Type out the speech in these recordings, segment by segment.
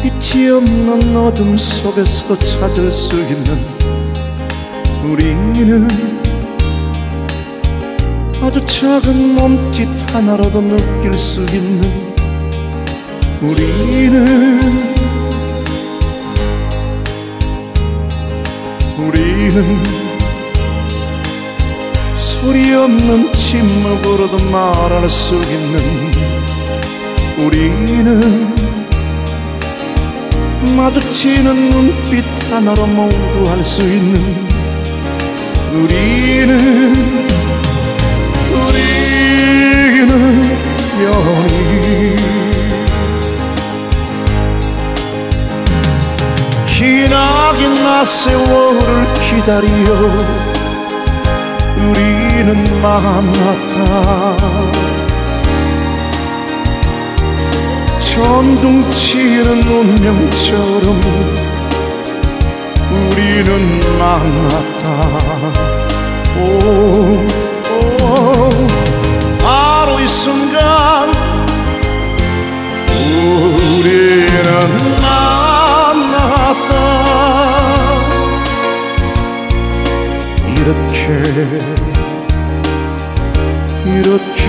빛이 없는 어둠 속에서 찾을 수 있는 우리는 아주 작은 몸짓 하나로도 느낄 수 있는 우리는 우리는 소리 없는 침묵으로도 말할 수 있는 우리는 마주치는 눈빛 하나로 모두 할수 있는 우리는 우리는 영원히 기나긴 나 세월을 기다려 우리는 만났다 전둥치는 운명처럼 우리는 만났다. 오, 오, 바로 이 순간 우리는 만났다. 이렇게 이렇게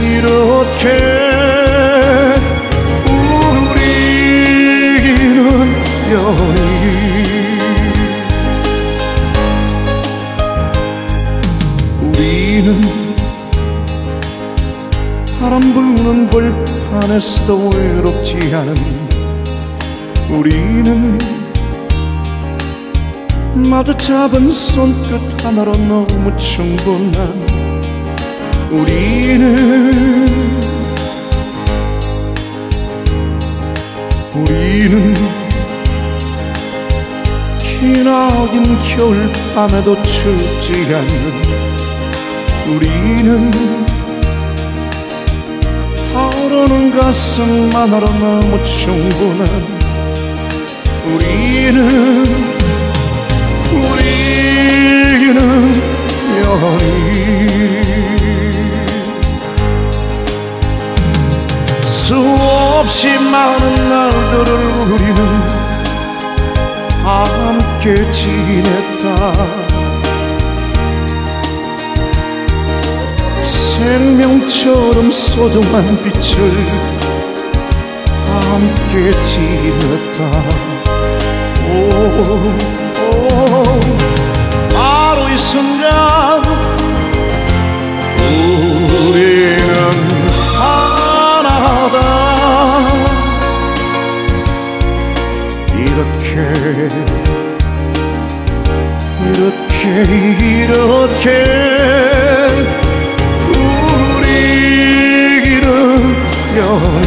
이렇게 우리는 바람 부는 벌판에서도 외롭지 않은 우리는 마주 잡은 손끝 하나로 너무 충분한 우리는 우리는 기나긴 겨울밤에도 춥지 않는 우리는 타오르는 가슴만으로 너무 충분한 우리는 우리는 영원히 수없이 많은 날들을 우리는 함께 지냈다 생명처럼 소중한 빛을 함께 지냈다. 오, 오, 바로 이 순간 우리는 하나다. 이렇게 이렇게 이렇게 우리는 영